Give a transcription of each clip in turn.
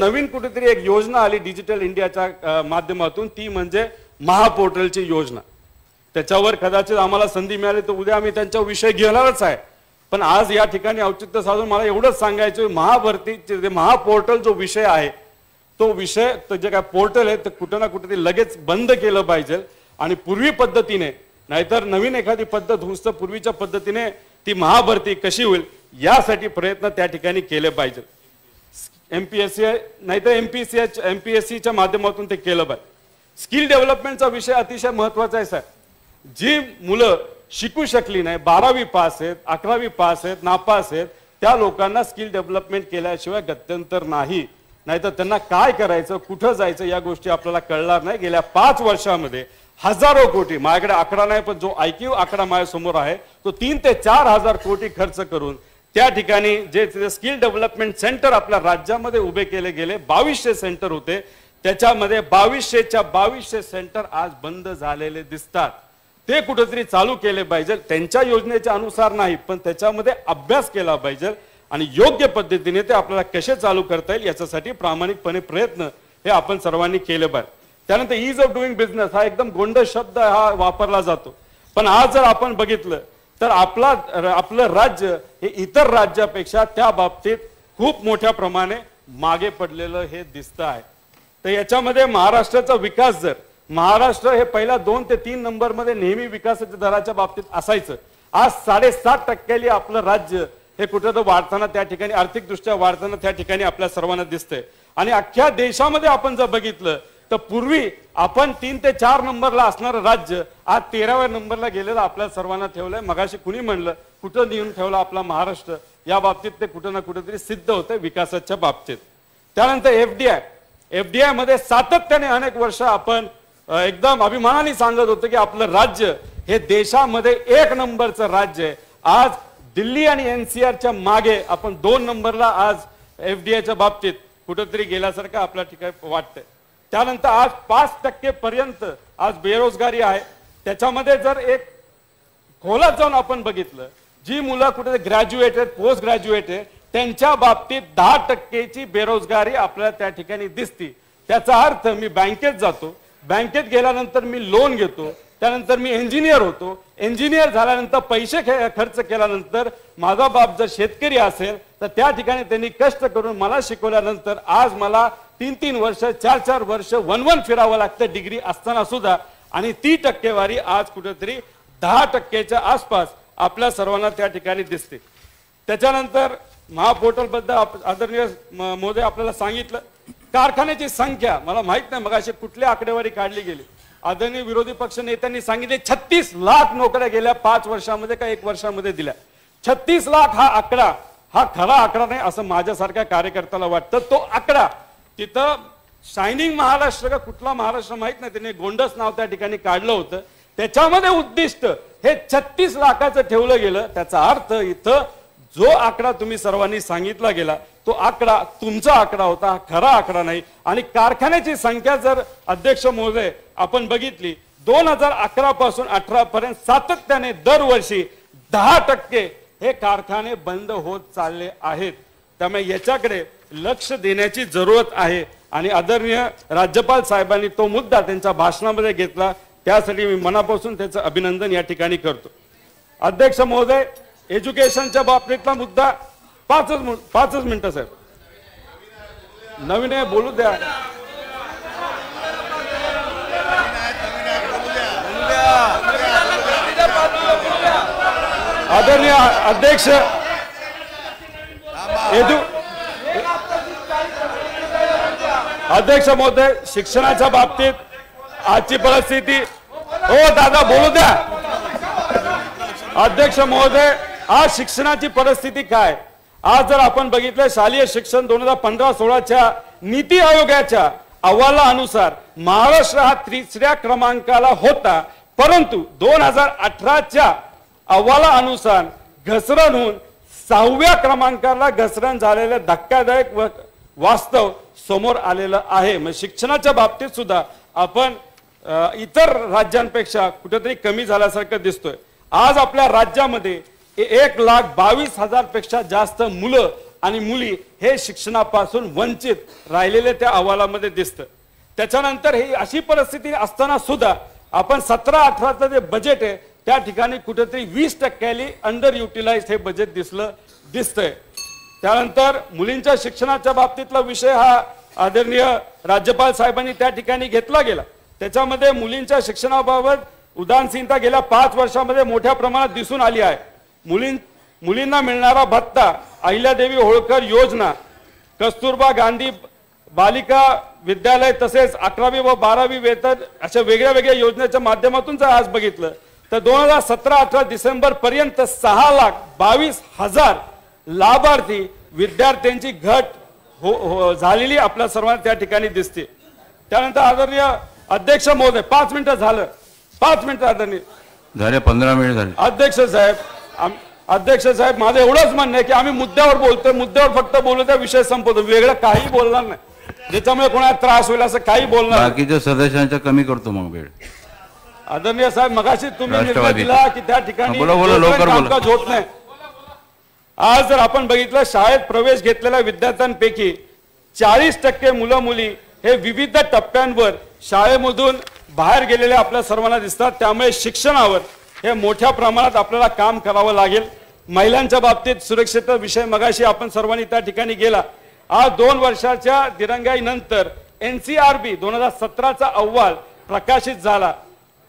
नवीन कुठेतरी एक योजना आली डिजिटल इंडियाच्या माध्यमातून. ती म्हणजे महापोर्टलची योजना. त्याच्यावर कदाचित आम्हाला संधी मिळाली तर उद्या आम्ही त्यांचा विषय घेणारच आहे. पण आज या ठिकाणी औचित्य साधून मला एवढंच सांगायचं महाभरतीचे जे महापोर्टल जो विषय आहे तो विषय जे काय पोर्टल आहे तर कुठं ना कुठे लगेच बंद केलं पाहिजे. आणि पूर्वी पद्धतीने नाहीतर नवीन एखादी पद्धत होऊस पूर्वीच्या पद्धतीने ती महाभरती कशी होईल यासाठी प्रयत्न त्या ठिकाणी केले पाहिजेत. एमपीएससी नाहीतर एमपीसी एमपीएससीच्या माध्यमातून ते केलं पाहिजे. स्किल डेव्हलपमेंटचा विषय अतिशय महत्त्वाचा आहे साहेब. जी मुलं शिकू शकली नाही बारावी पास आहेत अकरावी पास आहेत नापास आहेत त्या लोकांना स्किल डेव्हलपमेंट केल्याशिवाय गत्यंतर नाही. नाहीतर त्यांना काय करायचं कुठं जायचं या गोष्टी आपल्याला कळणार नाही. गेल्या पाच वर्षामध्ये हजारो कोटी माझ्याकडे आकडा नाही पण जो आयक्यू आकडा माझ्यासमोर आहे तो तीन ते चार हजार कोटी खर्च करून त्या ठिकाणी जे स्किल डेव्हलपमेंट सेंटर आपल्या राज्यामध्ये उभे केले गेले बावीसशे सेंटर होते. त्याच्यामध्ये बावीसशेच्या बावीसशे सेंटर आज बंद झालेले दिसतात. ते कुठेतरी चालू केले पाहिजे. त्यांच्या योजनेच्या अनुसार नाही पण त्याच्यामध्ये अभ्यास केला पाहिजे आणि योग्य पद्धतीने ते आपल्याला कसे चालू करता येईल याच्यासाठी प्रामाणिकपणे प्रयत्न हे आपण सर्वांनी केले पाहिजे. त्यानंतर इज ऑफ डुईंग बिझनेस हा एकदम गोंड शब्द हा वापरला जातो. पण आज जर आपण बघितलं तर आपला आपलं राज्य हे इतर राज्यापेक्षा त्या बाबतीत खूप मोठ्या प्रमाणे मागे पडलेलं हे दिसतं आहे. तर याच्यामध्ये महाराष्ट्राचा विकास जर महाराष्ट्र हे पहिल्या दोन ते तीन नंबरमध्ये नेहमी विकासाच्या दराच्या बाबतीत असायचं. आज साडेसात टक्क्याली आपलं राज्य हे कुठं तर वाढताना त्या ठिकाणी आर्थिकदृष्ट्या वाढताना त्या ठिकाणी आपल्या सर्वांना दिसतंय. आणि अख्ख्या देशामध्ये आपण जर बघितलं तर पूर्वी आपण तीन ते चार नंबरला असणारं राज्य आज तेराव्या नंबरला गेलेलं आपल्या सर्वांना ठेवलंय. मगाशी कुणी म्हणलं कुठं नेऊन ठेवलं आपला महाराष्ट्र? या बाबतीत ते कुठं ना कुठेतरी सिद्ध होतं विकासाच्या बाबतीत. त्यानंतर एफडीआय एफडीआयमध्ये सातत्याने अनेक वर्ष आपण एकदम अभिमानाने सांगत होतो की आपलं राज्य हे देशामध्ये एक नंबरचं राज्य आहे. आज दिल्ली आणि एनसीआरच्या मागे आपण दोन नंबरला आज एफडीआयच्या बाबतीत कुठंतरी गेल्यासारखं आपल्या ठिकाणी वाटतंय. त्यानंतर आज पाच टक्के पर्यंत आज बेरोजगारी आहे. त्याच्यामध्ये जर एक खोलात जाऊन आपण बघितलं जी मुलं कुठे ग्रॅज्युएटेड पोस्ट ग्रॅज्युएटेड त्यांच्या बाबतीत दहा टक्केची बेरोजगारी आपल्याला त्या ठिकाणी दिसती. त्याचा अर्थ मी बँकेत जातो. बँकेत गेल्यानंतर मी लोन घेतो. त्यानंतर मी इंजिनियर होतो. इंजिनियर झाल्यानंतर पैसे खर्च केल्यानंतर माझा बाप जर शेतकरी असेल तर त्या ठिकाणी त्यांनी कष्ट करून मला शिकवल्यानंतर आज मला तीन तीन वर्ष चार चार वर्ष वन वन फिरावं लागतं डिग्री असताना सुद्धा. आणि ती टक्केवारी आज कुठेतरी दहा टक्क्याच्या आसपास आपल्या सर्वांना त्या ठिकाणी दिसते. त्याच्यानंतर महापोर्टलबद्दल आदरणीय मोदी आपल्याला सांगितलं. कारखान्याची संख्या मला माहीत नाही मग अशी कुठली आकडेवारी काढली गेली. आदरणीय विरोधी पक्ष नेत्यांनी सांगितले छत्तीस लाख नोकऱ्या गेल्या पाच वर्षामध्ये का एक वर्षामध्ये दिल्या. छत्तीस लाख हा आकडा हा खरा आकडा नाही असं माझ्यासारख्या कार्यकर्त्याला वाटतं. तो आकडा तिथं शायनिंग महाराष्ट्र का कुठला महाराष्ट्र माहीत नाही. त्यांनी गोंडस नाव त्या ठिकाणी काढलं होतं. त्याच्यामध्ये उद्दिष्ट हे छत्तीस लाखाचं ठेवलं गेलं. त्याचा अर्थ इथं जो आकडा तुम्ही सर्वांनी सांगितला गेला तो आकडा तुमचा आकडा होता हा खरा आकडा नाही. आणि कारखान्याची संख्या जर अध्यक्ष महोदय आपण बघितली दोन हजार अकरा पासून अठरा पर्यंत सातत्याने दरवर्षी दहा टक्के हे कारखाने बंद होत चालले आहेत. त्यामुळे याच्याकडे लक्ष देण्याची जरूरत आहे. आणि आदरणीय राज्यपाल साहेबांनी तो मुद्दा त्यांच्या भाषणामध्ये घेतला. त्यासाठी मी मनापासून त्याचं अभिनंदन या ठिकाणी करतो. अध्यक्ष महोदय एज्युकेशनच्या बाबतीतला मुद्दा पाचच पाचच मिनिटं साहेब. नवीन आहे बोलू द्या. आदरणीय अध्यक्ष एजु अध्यक्ष महोदय शिक्षणाच्या बाबतीत आजची परिस्थिती हो दादा बोलू द्या. अध्यक्ष महोदय आज शिक्षणाची परिस्थिती काय? आज जर आपण बघितलं शालेय शिक्षण दोन हजार पंधरा सोळाच्या नीती आयोगाच्या अहवालानुसार महाराष्ट्र हा तिसऱ्या क्रमांकाला होता. परंतु दोन हजार अठराच्या अहवालानुसार घसरण होऊन सहाव्या क्रमांकाला घसरण झालेल्या धक्कादायक व वास्तव समोर आलेलं आहे. म्हणजे शिक्षणाच्या बाबतीत सुद्धा आपण इतर राज्यांपेक्षा कुठेतरी कमी झाल्यासारखं दिसतोय. आज आपल्या राज्यामध्ये एक लाख बावीस हजारपेक्षा जास्त मुलं आणि मुली हे शिक्षणापासून वंचित राहिलेले त्या अहवालामध्ये दिसतं. त्याच्यानंतर ही अशी परिस्थिती असताना सुद्धा आपण सतरा अठराचं जे बजेट आहे त्या ठिकाणी कुठेतरी वीस टक्क्याली अंडर युटिलाइज हे बजेट दिसलं दिसतंय. त्यानंतर मुलींच्या शिक्षणाच्या बाबतीतला विषय हा आदरणीय राज्यपाल साहेबांनी त्या ठिकाणी घेतला गेला. त्याच्यामध्ये मुलींच्या शिक्षणाबाबत उदासीनता गेल्या पाच वर्षामध्ये मोठ्या प्रमाणात दिसून आली आहे. मुलीं मुलींना मिळणारा भत्ता अहिल्यादेवी होळकर योजना कस्तुरबा गांधी बालिका विद्यालय तसेच अकरावी व बारावी वेतन अशा वेगळ्या वेगळ्या योजनेच्या माध्यमातून जर आज बघितलं तर दोन हजार सतरा अठरा डिसेंबर पर्यंत सहा लाख बावीस हजार लाभार्थी विद्यार्थ्यांची घट हो हो झालेली आपल्या सर्वांना त्या ठिकाणी दिसते. त्यानंतर आदरणीय अध्यक्ष महोदय पाच मिनिटं झालं. पाच मिनिटं आदरणीय. झाले पंधरा मिनिट झाले. अध्यक्ष साहेब अध्यक्ष साहेब माझं एवढंच म्हणणं आहे की आम्ही मुद्द्यावर बोलतोय मुद्द्यावर फक्त बोलू त्या विषय संपवतो. वेगळं काही बोलणार नाही. ज्याच्यामुळे कोणाला त्रास होईल असं काही बोलणार. बाकीच्या सदस्यांचा कमी करतो मग वेळ. आदरणीय साहेब मगाशी तुम्ही निर्णय. दिला की त्या ठिकाणी होत नाही. आज जर आपण बघितलं शाळेत प्रवेश घेतलेल्या विद्यार्थ्यांपैकी चाळीस टक्के मुलं मुली हे विविध टप्प्यांवर शाळेमधून बाहेर गेलेले आपल्या सर्वांना दिसतात. त्यामुळे शिक्षणावर हे मोठ्या प्रमाणात आपल्याला काम करावं लागेल. महिलांच्या बाबतीत सुरक्षेचा विषय मगाशी आपण सर्वांनी त्या ठिकाणी गेला. आज दोन वर्षाच्या दिरंगाईनंतर एन सी आर बी दोन हजार सतराचा अहवाल प्रकाशित झाला.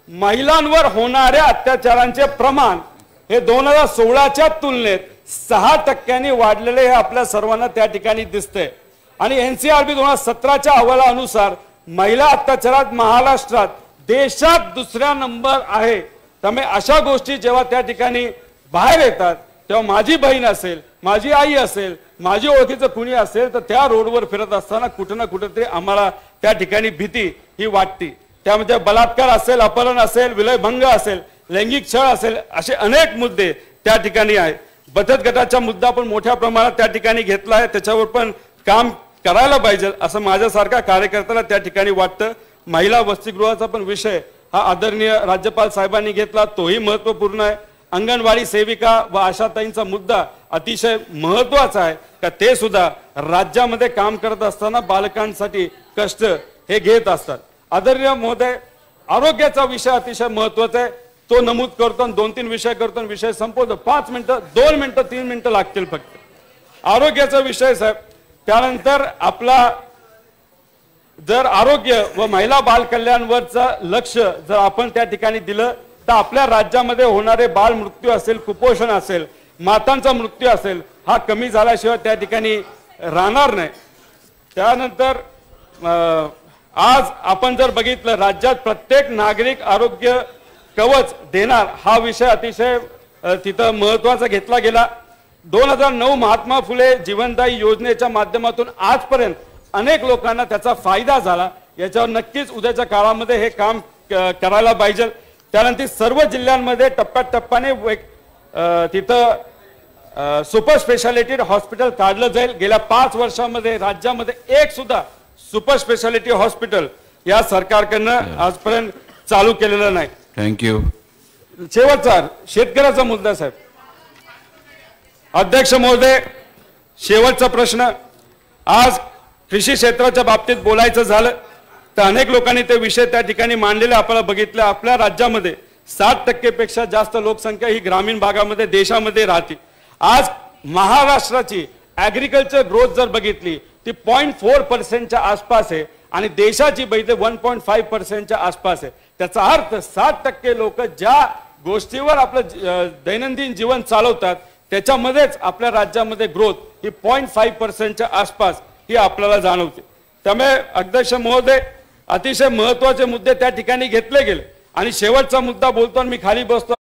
महिलांवर होणाऱ्या अत्याचारांचे प्रमाण हे दोन हजार सोळाच्या तुलनेत सहा टक्क्यांनी वाढलेले हे आपल्या सर्वांना त्या ठिकाणी दिसतंय. आणि एनसीआरबी दोन हजार सतराच्या अहवालानुसार महिला अत्याचारात महाराष्ट्रात देशात दुसऱ्या नंबर आहे. त्यामुळे अशा गोष्टी जेव्हा त्या ठिकाणी बाहेर येतात तेव्हा माझी बहीण असेल माझी आई असेल माझी ओळखीचं कुणी असेल तर त्या रोडवर फिरत असताना कुठं ना कुठंतरी आम्हाला त्या ठिकाणी भीती ही वाटते. त्यामध्ये बलात्कार असेल अपहरण असेल विलयभंग असेल लैंगिक छळ असेल असे अनेक मुद्दे त्या ठिकाणी आहेत. बचत गटाचा मुद्दा पण मोठ्या प्रमाणात त्या ठिकाणी घेतला आहे. त्याच्यावर पण काम करायला पाहिजे असं माझ्यासारख्या कार्यकर्त्याला त्या ठिकाणी वाटतं. महिला वसतिगृहाचा पण विषय हा आदरणीय राज्यपाल साहेबांनी घेतला. तोही महत्त्वपूर्ण आहे. अंगणवाडी सेविका व आशाताईंचा मुद्दा अतिशय महत्त्वाचा आहे. का ते सुद्धा राज्यामध्ये काम करत असताना बालकांसाठी कष्ट हे घेत असतात. आदरणीय महोदय आरोग्याचा विषय अतिशय महत्त्वाचा आहे. तो नमूद करतो आणि दोन तीन विषय करतो आणि विषय संपवतो. पाच मिनिटं दोन मिनिटं तीन मिनिटं लागतील फक्त. आरोग्याचा विषय साहेब त्यानंतर आपला जर आरोग्य व महिला बाल कल्याणवरचं लक्ष जर आपण त्या ठिकाणी दिलं तर आपल्या राज्यामध्ये होणारे बाल मृत्यू असेल कुपोषण असेल मातांचा मृत्यू असेल हा कमी झाल्याशिवाय त्या ठिकाणी राहणार नाही. त्यानंतर अं, आज आपण जर बघितलं राज्यात प्रत्येक नागरिक आरोग्य कवच देणार हा विषय अतिशय तिथं महत्त्वाचा घेतला गेला. दोन हजार नऊ महात्मा फुले जीवनदायी योजनेच्या माध्यमातून आजपर्यंत अनेक लोकांना त्याचा फायदा झाला. याच्यावर नक्कीच उद्याच्या काळामध्ये हे काम करायला पाहिजे. त्यानंतर सर्व जिल्ह्यांमध्ये टप्प्याटप्प्याने तिथं सुपर स्पेशालिटी हॉस्पिटल काढलं जाईल. गेल्या पाच वर्षामध्ये राज्यामध्ये एक सुद्धा सुपर स्पेशालिटी हॉस्पिटल या सरकारकडनं आजपर्यंत चालू केलेलं नाही. थँक्यू शेवटचा शेतकऱ्याचा मुद्दा साहेब. अध्यक्ष महोदय शेवटचा प्रश्न. आज कृषी क्षेत्राच्या बाबतीत बोलायचं झालं तर अनेक लोकांनी ते विषय त्या ठिकाणी मांडलेले आपल्याला बघितलं. आपल्या राज्यामध्ये साठ टक्केपेक्षा जास्त लोकसंख्या ही ग्रामीण भागामध्ये देशामध्ये राहते. आज महाराष्ट्राची ॲग्रिकल्चर ग्रोथ जर बघितली ती पॉईंट फोर पर्सेंटच्या आसपास आहे. आणि देशाची बघितली वन पॉईंट फाईव्ह पर्सेंटच्या आसपास आहे. त्याचा अर्थ सात टक्के लोक ज्या गोष्टीवर आपलं दैनंदिन जीवन चालवतात त्याच्यामध्येच आपल्या राज्यामध्ये ग्रोथ ही पॉईंट फाईव्ह पर्सेंटच्या आसपास ही आपल्याला जाणवते. त्यामुळे अध्यक्ष महोदय अतिशय महत्त्वाचे मुद्दे त्या ठिकाणी घेतले गेले. आणि शेवटचा मुद्दा बोलतो आणि मी खाली बसतो.